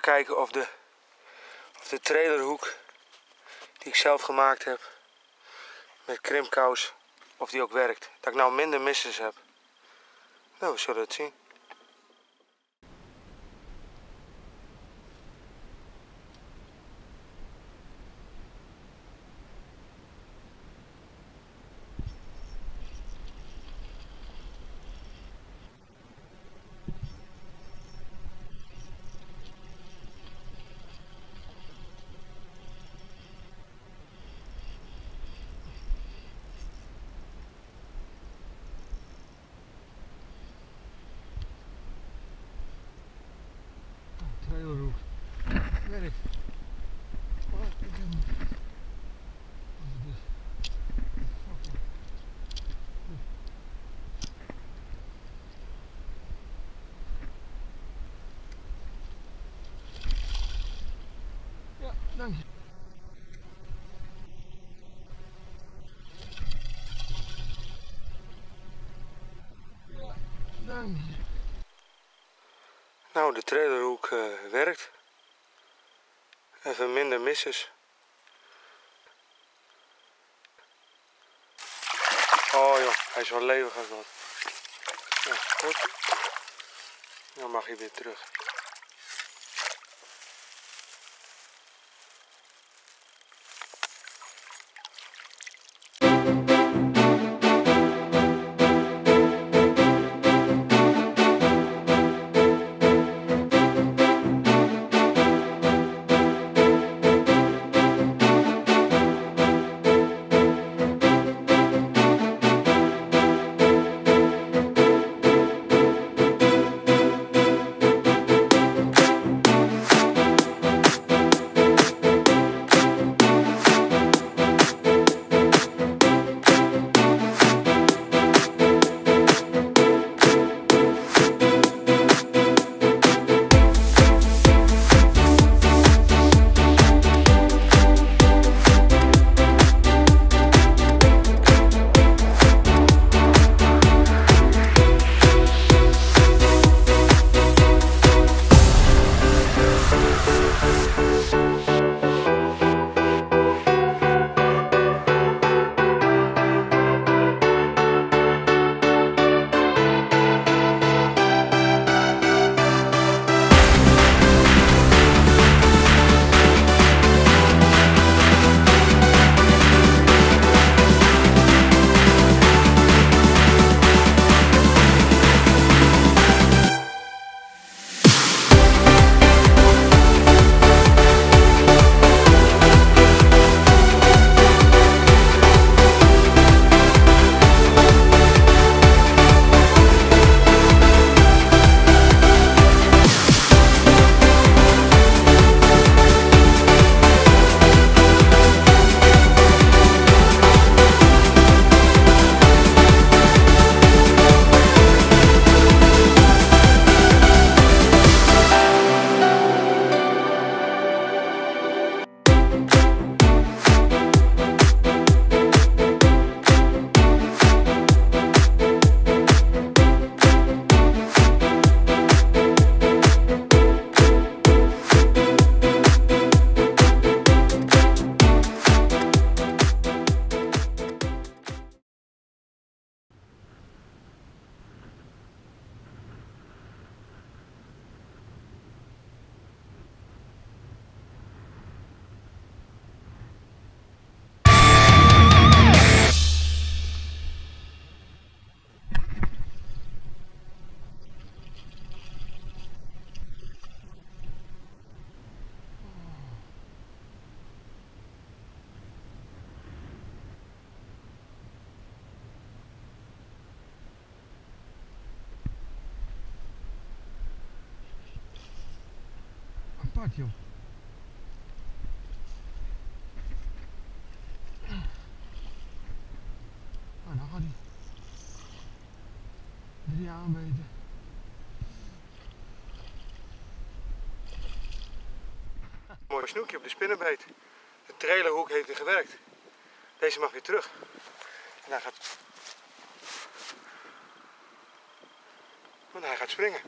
kijken of de, of de trailerhoek die ik zelf gemaakt heb met krimpkous, of die ook werkt. Dat ik nou minder missers heb. Nou, we zullen het zien. trailerhoek. Ja, dank je. Ja, dank je. Nou, de trailerhoek eh, werkt. Even minder missers. Oh joh, hij is wel leeuwig als. Ja, goed. Dan mag je weer terug. Apart, joh. Nou, dan gaat hij drie aanbeten. Mooi snoekje op de spinnenbeet. De trailerhoek heeft weer gewerkt. Deze mag weer terug. En hij gaat... Want hij gaat springen.